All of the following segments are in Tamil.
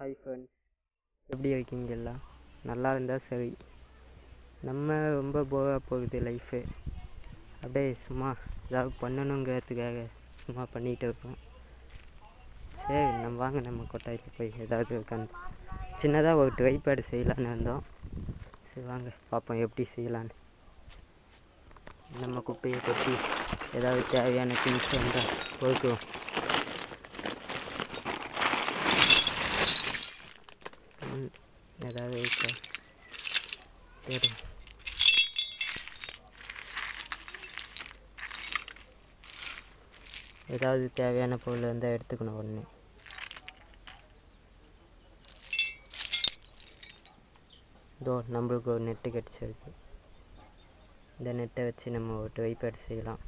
ஹாய் ஃப்ரெண்ட்ஸ் எப்படி இருக்கீங்க எல்லாம்? நல்லா இருந்தால் சரி. நம்ம ரொம்ப போராக போகுது லைஃபு அப்படியே சும்மா ஏதாவது பண்ணணுங்கிறதுக்காக சும்மா பண்ணிகிட்டு இருக்கோம். சரி நம்ம வாங்க நம்ம கொட்டாயில் போய் ஏதாவது உட்காந்து சின்னதாக ஒரு ட்ரைபேடு செய்யலான்னு இருந்தோம். சரி வாங்க பார்ப்போம் எப்படி செய்யலான்னு நம்ம குப்பையை கொட்டி ஏதாவது தேவையான திங்ஸ் வந்தால் பொறுக்குவோம் ம், ஏதாவது இருக்கா தேடும் ஏதாவது தேவையான பொருள் இருந்தால் எடுத்துக்கணும் உடனே. இதோ நம்மளுக்கு ஒரு நெட்டு கிடச்சிருக்கு. இந்த நெட்டை வச்சு நம்ம ஒரு ட்ரைபேட் செய்யலாம்.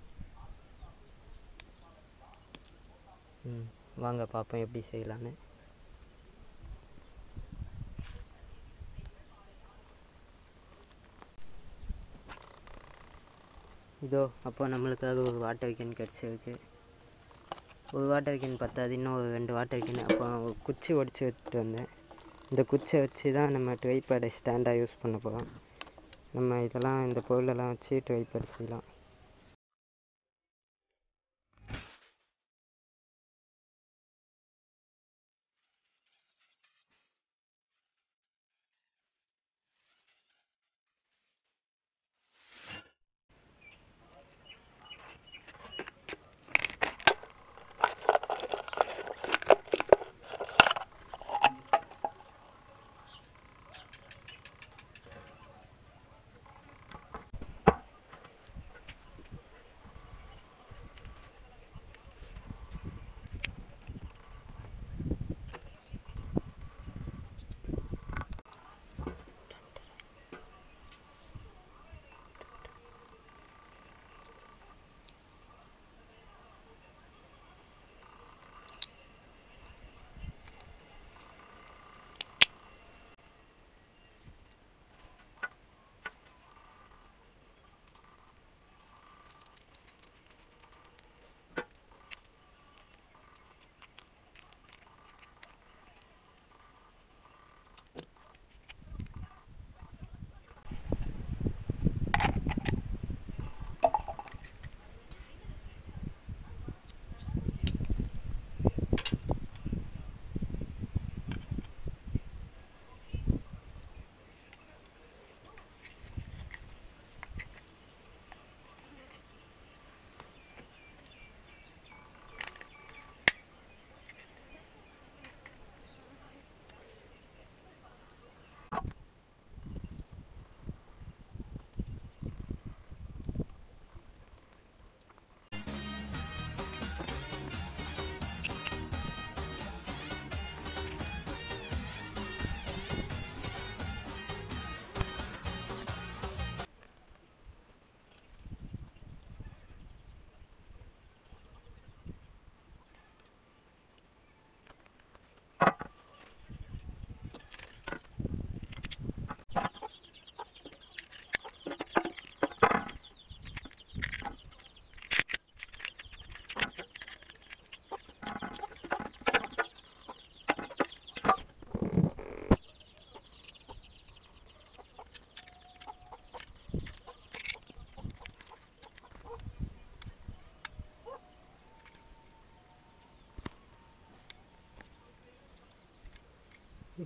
ம் வாங்க பார்ப்போம் எப்படி செய்யலான்னு இதோ அப்போ நம்மளுக்காக ஒரு வாட்டர் கேன் கிடச்சிருக்கு. ஒரு வாட்டர் கேன் பத்தாது இன்னும் ஒரு ரெண்டு வாட்டர் கேன் அப்போ ஒரு குச்சி ஒடிச்சு எடுத்துகிட்டு வந்தேன். இந்த குச்சியை வச்சு தான் நம்ம ட்ரைபேடை ஸ்டாண்டாக யூஸ் பண்ண போகிறோம் நம்ம இதெல்லாம் இந்த பொருளெல்லாம் வச்சு ட்ரைபேட் செய்யலாம்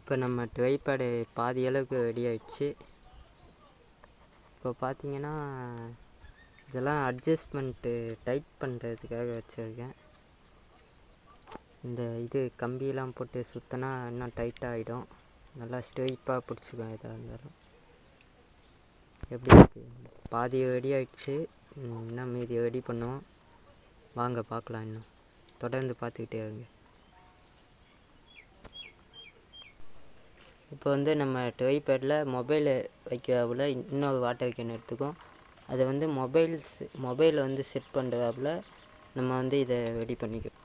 இப்போ நம்ம ட்ரைபேடு பாதி அளவுக்கு ரெடி ஆயிடுச்சு. இப்போ பார்த்தீங்கன்னா இதெல்லாம் அட்ஜஸ்ட்மெண்ட்டு டைட் பண்ணுறதுக்காக வச்சுருக்கேன். இந்த இது கம்பியெல்லாம் போட்டு சுற்றினா இன்னும் டைட்டாக ஆகிடும் நல்லா ஸ்ட்ரெயிப்பாக பிடிச்சிக்கும் எதாக இருந்தாலும். எப்படி இருக்குது பாதி ரெடி ஆயிடுச்சு. இன்னும் மீதி ரெடி பண்ணுவோம். வாங்க பார்க்கலாம் இன்னும். தொடர்ந்து பார்த்துக்கிட்டே இருங்க. இப்போ வந்து நம்ம ட்ரைபேடில் மொபைல் வைக்கிறாப்புல இன்னொரு வாட்டர் கேன் எடுத்துக்கோம் அதை வந்து மொபைல் மொபைலை வந்து செட் பண்ணுறாப்புல நம்ம வந்து இதை ரெடி பண்ணிக்கணும்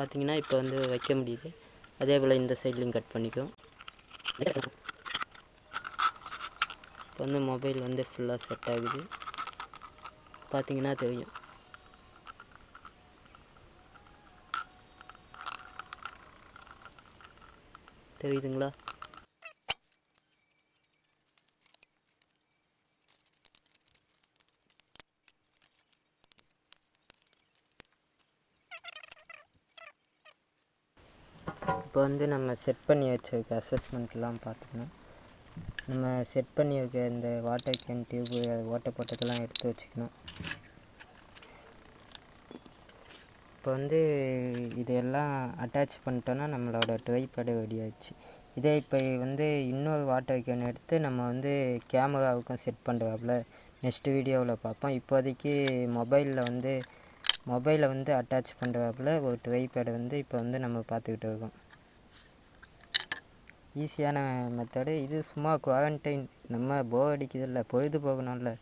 பார்த்தீங்கன்னா இப்போ வந்து வைக்க முடியுது. அதே போல் இந்த சைட்லையும் கட் பண்ணிக்கும் இப்போ வந்து மொபைல் வந்து ஃபுல்லாக செட் ஆகுது. பார்த்தீங்கன்னா தெரியும். தெரியுதுங்களா? இப்போ வந்து நம்ம செட் பண்ணி வச்சிருக்க அசஸ்மெண்ட்லாம் பார்த்துக்கணும் நம்ம செட் பண்ணி வைக்க இந்த வாட்டர் கேன் டியூப்பு ஓட்ட போட்டதெல்லாம் எடுத்து வச்சுக்கணும். இப்போ வந்து இதையெல்லாம் அட்டாச் பண்ணிட்டோன்னா நம்மளோட ட்ரைபேடு ரெடி ஆயிடுச்சு. இதே இப்போ வந்து இன்னொரு வாட்டர் கேன் எடுத்து நம்ம வந்து கேமராவுக்கும் செட் பண்ணுறாப்புல நெக்ஸ்ட் வீடியோவில் பார்ப்போம். இப்போதைக்கு மொபைலில் வந்து மொபைலை வந்து அட்டாச் பண்ணுறாப்புல ஒரு ட்ரைபேடை வந்து இப்போ வந்து நம்ம பார்த்துக்கிட்டு இருக்கோம். ஈஸியான மெத்தடு இது சும்மா குவாரண்டைன் நம்ம போர் அடிக்குதில்ல பொழுது போகணும்ல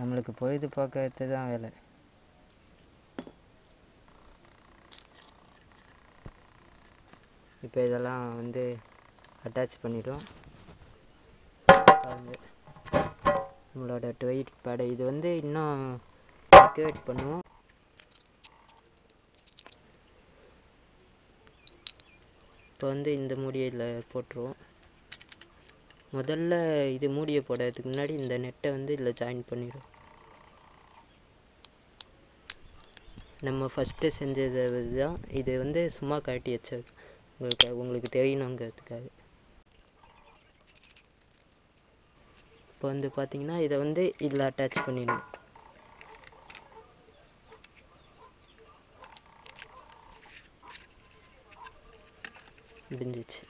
நம்மளுக்கு பொழுது போக்குறது தான் வேலை. இப்போ இதெல்லாம் வந்து அட்டாச் பண்ணிவிடும் நம்மளோட ட்வைட் பேடை. இது வந்து இன்னும் டெக்கரேட் பண்ணுவோம். இப்போ வந்து இந்த மூடியில் போட்டுருவோம். முதல்ல இது மூடியை போடுறதுக்கு முன்னாடி இந்த நெட்டை வந்து இதில் ஜாயின் பண்ணிடுவோம் நம்ம ஃபஸ்ட்டு செஞ்சது தான் இது வந்து சும்மா காட்டி வச்சது. உங்களுக்கு உங்களுக்கு தெரியணுங்கிறதுக்காக இப்போ வந்து பார்த்திங்கன்னா இதை வந்து இதில் அட்டாச் பண்ணிடணும். முடிஞ்சிச்சு.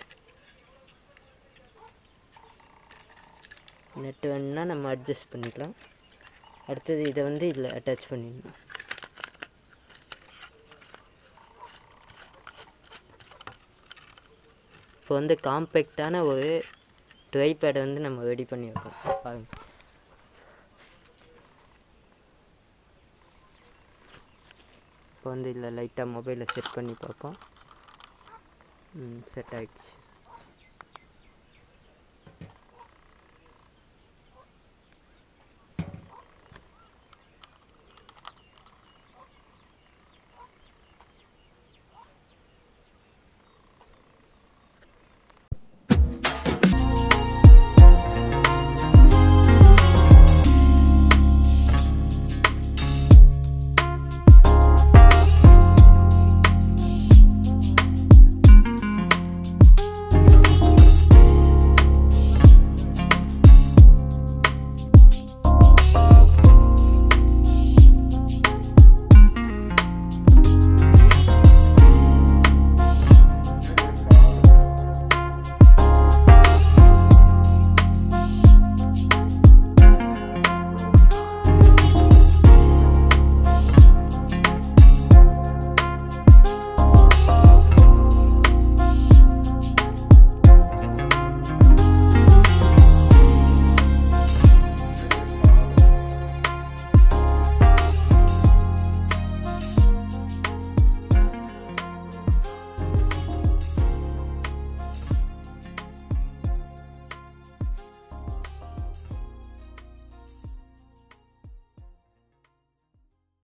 நெட் வேணுன்னா நம்ம அட்ஜஸ்ட் பண்ணிக்கலாம். அடுத்தது இதை வந்து இதில் அட்டாச் பண்ணிடணும். இப்போ வந்து காம்பேக்டான ஒரு ட்ரைபேடை வந்து நம்ம ரெடி பண்ணியிருக்கோம். பாருங்க. இப்போ வந்து இதில் லைட்டாக மொபைலை செட் பண்ணி பார்ப்போம். செட் ஆகிடுச்சு